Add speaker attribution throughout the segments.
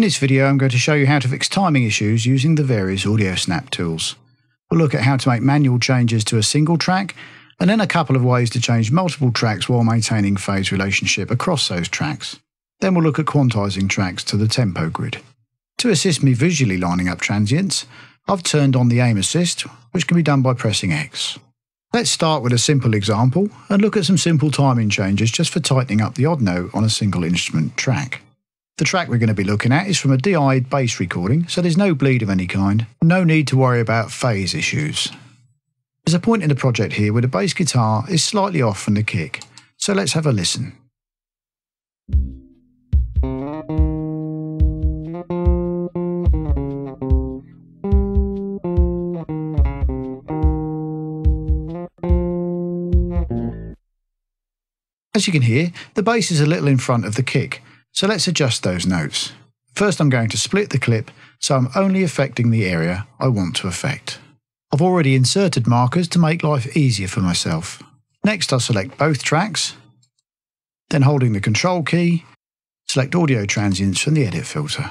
Speaker 1: In this video I'm going to show you how to fix timing issues using the various Audio Snap tools. We'll look at how to make manual changes to a single track and then a couple of ways to change multiple tracks while maintaining phase relationship across those tracks. Then we'll look at quantizing tracks to the tempo grid. To assist me visually lining up transients, I've turned on the aim assist, which can be done by pressing X. Let's start with a simple example and look at some simple timing changes just for tightening up the odd note on a single instrument track. The track we're going to be looking at is from a DI bass recording, so there's no bleed of any kind. No need to worry about phase issues. There's a point in the project here where the bass guitar is slightly off from the kick, so let's have a listen. As you can hear, the bass is a little in front of the kick, so let's adjust those notes. First I'm going to split the clip so I'm only affecting the area I want to affect. I've already inserted markers to make life easier for myself. Next I'll select both tracks, then holding the control key, select audio transients from the edit filter.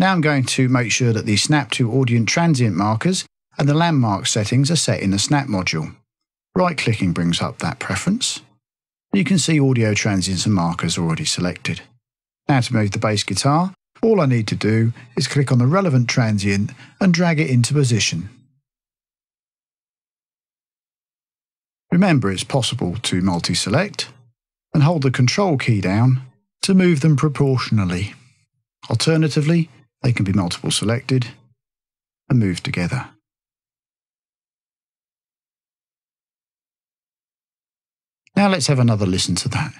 Speaker 1: Now I'm going to make sure that the Snap to audio transient markers and the landmark settings are set in the Snap module. Right clicking brings up that preference. You can see audio transients and markers already selected. Now to move the bass guitar, all I need to do is click on the relevant transient and drag it into position. Remember it's possible to multi-select and hold the control key down to move them proportionally. Alternatively, they can be multiple selected and moved together. Now let's have another listen to that.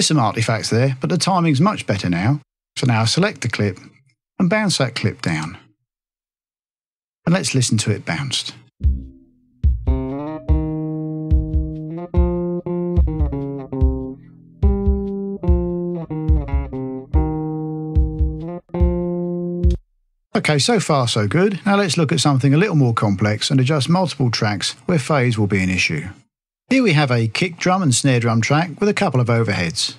Speaker 1: There's some artifacts there, but the timing's much better now. So now select the clip and bounce that clip down. And let's listen to it bounced. Okay, so far so good. Now let's look at something a little more complex and adjust multiple tracks where phase will be an issue. Here we have a kick drum and snare drum track with a couple of overheads.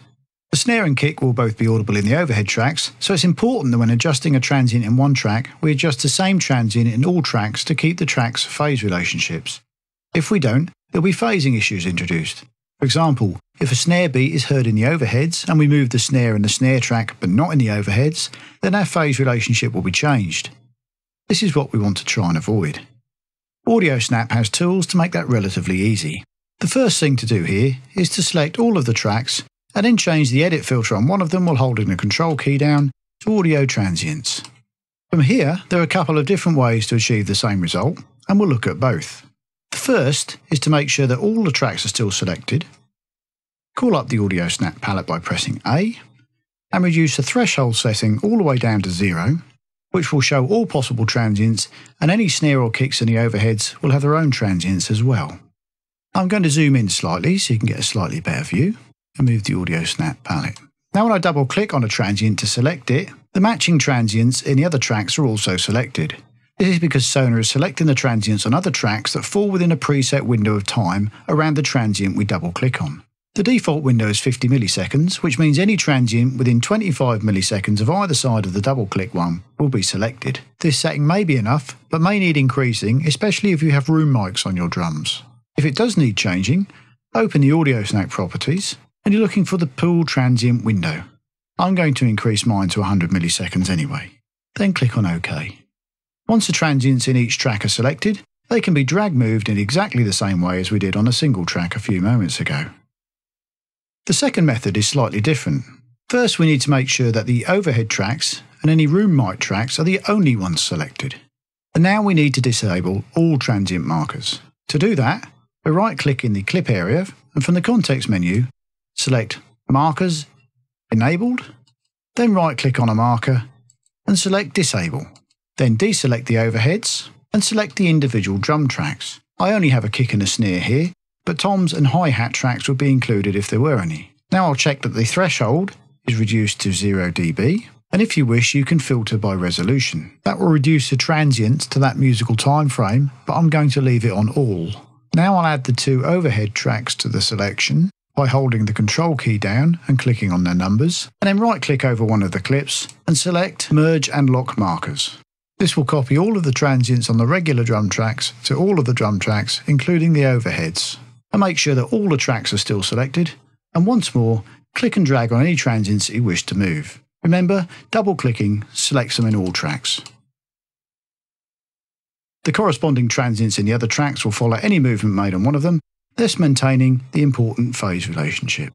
Speaker 1: The snare and kick will both be audible in the overhead tracks, so it's important that when adjusting a transient in one track, we adjust the same transient in all tracks to keep the tracks' phase relationships. If we don't, there'll be phasing issues introduced. For example, if a snare beat is heard in the overheads and we move the snare in the snare track but not in the overheads, then our phase relationship will be changed. This is what we want to try and avoid. Audio Snap has tools to make that relatively easy. The first thing to do here is to select all of the tracks and then change the edit filter on one of them while holding the control key down to audio transients. From here, there are a couple of different ways to achieve the same result, and we'll look at both. The first is to make sure that all the tracks are still selected. Call up the Audio Snap palette by pressing A, and reduce the threshold setting all the way down to zero, which will show all possible transients, and any snare or kicks in the overheads will have their own transients as well. I'm going to zoom in slightly so you can get a slightly better view and move the Audio Snap palette. Now when I double click on a transient to select it, the matching transients in the other tracks are also selected. This is because Sonar is selecting the transients on other tracks that fall within a preset window of time around the transient we double click on. The default window is 50 milliseconds, which means any transient within 25 milliseconds of either side of the double click one will be selected. This setting may be enough, but may need increasing, especially if you have room mics on your drums. If it does need changing, open the Audio Snap properties and you're looking for the pool transient window. I'm going to increase mine to 100 milliseconds anyway. Then click on OK. Once the transients in each track are selected, they can be drag moved in exactly the same way as we did on a single track a few moments ago. The second method is slightly different. First, we need to make sure that the overhead tracks and any room mic tracks are the only ones selected. And now we need to disable all transient markers. To do that, we right click in the clip area and from the context menu, select Markers, Enabled, then right click on a marker and select Disable. Then deselect the overheads and select the individual drum tracks. I only have a kick and a snare here, but toms and hi-hat tracks would be included if there were any. Now I'll check that the threshold is reduced to 0 dB And if you wish, you can filter by resolution. That will reduce the transients to that musical time frame, but I'm going to leave it on all. Now I'll add the two overhead tracks to the selection by holding the control key down and clicking on their numbers, and then right click over one of the clips and select Merge and Lock Markers. This will copy all of the transients on the regular drum tracks to all of the drum tracks, including the overheads, and make sure that all the tracks are still selected, and once more, click and drag on any transients you wish to move. Remember, double clicking selects them in all tracks. The corresponding transients in the other tracks will follow any movement made on one of them, thus maintaining the important phase relationship.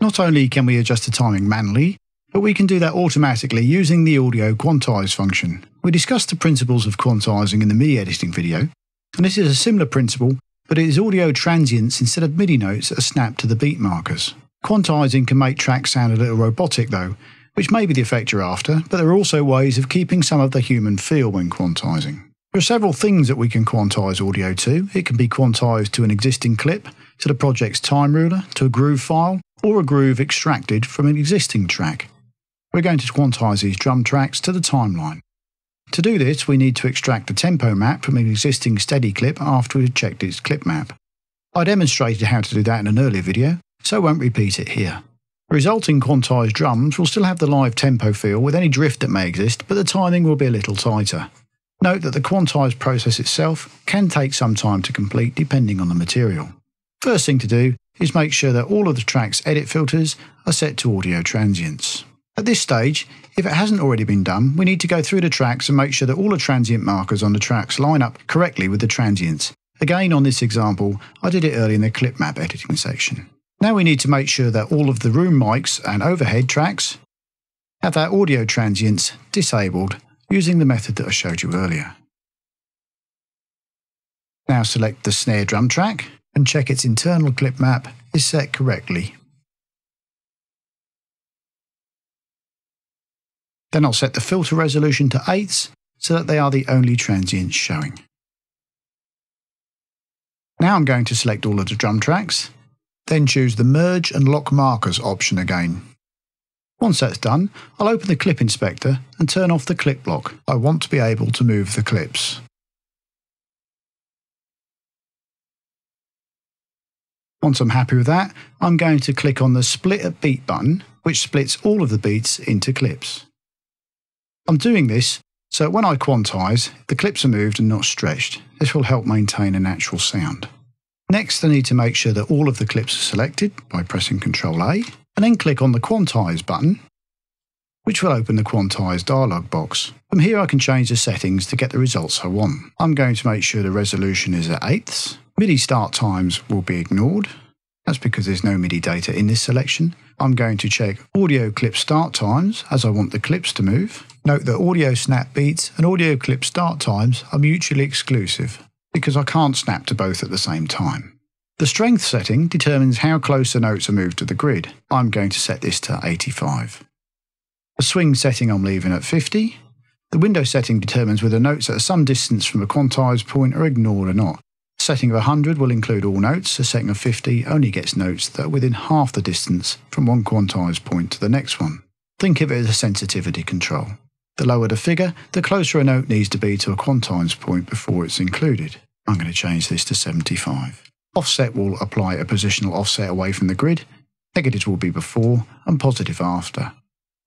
Speaker 1: Not only can we adjust the timing manually, but we can do that automatically using the audio quantize function. We discussed the principles of quantizing in the MIDI editing video, and this is a similar principle, but it is audio transients instead of MIDI notes that are snapped to the beat markers. Quantizing can make tracks sound a little robotic though, which may be the effect you're after, but there are also ways of keeping some of the human feel when quantizing. There are several things that we can quantize audio to. It can be quantized to an existing clip, to the project's time ruler, to a groove file, or a groove extracted from an existing track. We're going to quantize these drum tracks to the timeline. To do this, we need to extract the tempo map from an existing steady clip after we've checked its clip map. I demonstrated how to do that in an earlier video, so I won't repeat it here. The resulting quantized drums will still have the live tempo feel with any drift that may exist, but the timing will be a little tighter. Note that the quantized process itself can take some time to complete depending on the material. First thing to do is make sure that all of the track's edit filters are set to audio transients. At this stage, if it hasn't already been done, we need to go through the tracks and make sure that all the transient markers on the tracks line up correctly with the transients. Again, on this example, I did it early in the clip map editing section. Now we need to make sure that all of the room mics and overhead tracks have their audio transients disabled using the method that I showed you earlier. Now select the snare drum track and check its internal clip map is set correctly Then I'll set the filter resolution to eighths so that they are the only transients showing. Now I'm going to select all of the drum tracks, then choose the Merge and Lock Markers option again. Once that's done, I'll open the clip inspector and turn off the clip lock. I want to be able to move the clips. Once I'm happy with that, I'm going to click on the Split at Beat button, which splits all of the beats into clips. I'm doing this so when I quantize, the clips are moved and not stretched. This will help maintain a natural sound. Next, I need to make sure that all of the clips are selected by pressing Ctrl A, and then click on the Quantize button, which will open the Quantize dialog box. From here I can change the settings to get the results I want. I'm going to make sure the resolution is at eighths. MIDI start times will be ignored. That's because there's no MIDI data in this selection. I'm going to check audio clip start times as I want the clips to move. Note that audio snap beats and audio clip start times are mutually exclusive because I can't snap to both at the same time. The strength setting determines how close the notes are moved to the grid. I'm going to set this to 85. The swing setting I'm leaving at 50. The window setting determines whether notes at some distance from a quantized point are ignored or not. A setting of 100 will include all notes, a setting of 50 only gets notes that are within half the distance from one quantized point to the next one. Think of it as a sensitivity control. The lower the figure, the closer a note needs to be to a quantized point before it's included. I'm going to change this to 75. Offset will apply a positional offset away from the grid, negatives will be before and positive after.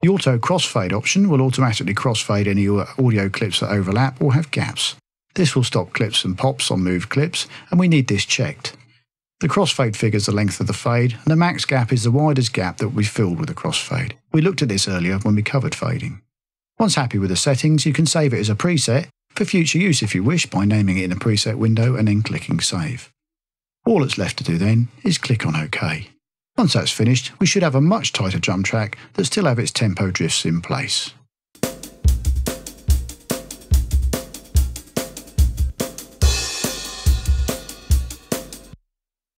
Speaker 1: The auto crossfade option will automatically crossfade any audio clips that overlap or have gaps. This will stop clips and pops on moved clips, and we need this checked. The crossfade figures the length of the fade, and the max gap is the widest gap that will be filled with the crossfade. We looked at this earlier when we covered fading. Once happy with the settings, you can save it as a preset for future use if you wish by naming it in the preset window and then clicking Save. All that's left to do then is click on OK. Once that's finished, we should have a much tighter drum track that still have its tempo drifts in place.